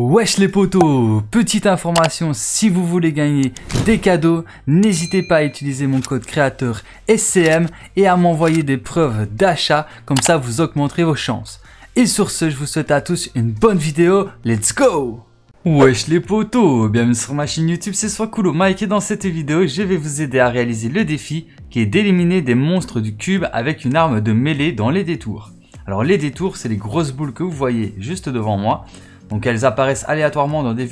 Wesh les potos Petite information, si vous voulez gagner des cadeaux, n'hésitez pas à utiliser mon code créateur SCM et à m'envoyer des preuves d'achat, comme ça vous augmenterez vos chances. Et sur ce, je vous souhaite à tous une bonne vidéo, let's go Wesh les potos Bienvenue sur ma chaîne YouTube, c'est Swakulo Mike et dans cette vidéo, je vais vous aider à réaliser le défi qui est d'éliminer des monstres du cube avec une arme de mêlée dans les détours. Alors les détours, c'est les grosses boules que vous voyez juste devant moi. Donc elles apparaissent aléatoirement dans des,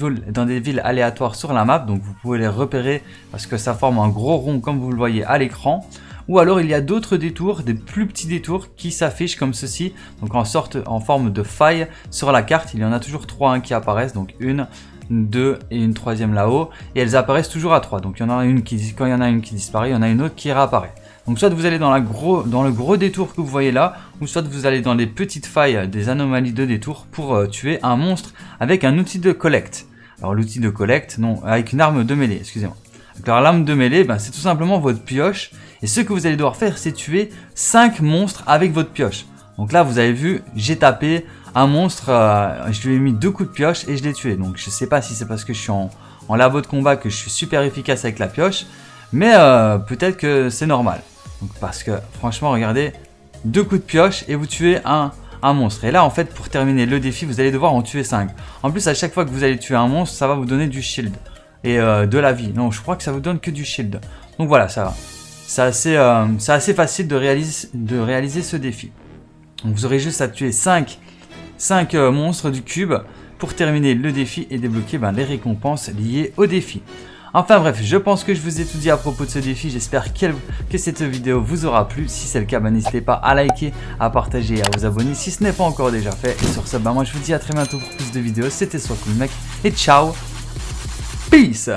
villes, aléatoires sur la map, donc vous pouvez les repérer parce que ça forme un gros rond comme vous le voyez à l'écran. Ou alors il y a d'autres détours, des plus petits détours qui s'affichent comme ceci, donc en sorte en forme de faille sur la carte. Il y en a toujours trois hein, qui apparaissent, donc une, deux et une troisième là-haut, et elles apparaissent toujours à trois. Donc il y en a une qui, quand il y en a une qui disparaît, il y en a une autre qui réapparaît. Donc soit vous allez dans, le gros détour que vous voyez là, ou soit vous allez dans les petites failles des anomalies de détour pour euh, tuer un monstre avec un outil de collecte. Alors l'outil de collecte, non, avec une arme de mêlée, excusez-moi. Alors l'arme de mêlée, ben, c'est tout simplement votre pioche, et ce que vous allez devoir faire, c'est tuer 5 monstres avec votre pioche. Donc là, vous avez vu, j'ai tapé un monstre, euh, je lui ai mis deux coups de pioche et je l'ai tué. Donc je sais pas si c'est parce que je suis en, en labo de combat que je suis super efficace avec la pioche, mais euh, peut-être que c'est normal parce que franchement, regardez, deux coups de pioche et vous tuez un, un monstre. Et là, en fait, pour terminer le défi, vous allez devoir en tuer 5. En plus, à chaque fois que vous allez tuer un monstre, ça va vous donner du shield et euh, de la vie. Non, je crois que ça vous donne que du shield. Donc voilà, ça va. C'est assez, euh, facile de réaliser, ce défi. Vous aurez juste à tuer 5, 5 euh, monstres du cube pour terminer le défi et débloquer ben, les récompenses liées au défi. Enfin bref, je pense que je vous ai tout dit à propos de ce défi. J'espère que cette vidéo vous aura plu. Si c'est le cas, bah, n'hésitez pas à liker, à partager et à vous abonner si ce n'est pas encore déjà fait. Et sur ce, bah, moi je vous dis à très bientôt pour plus de vidéos. C'était soit cool mec et ciao. Peace.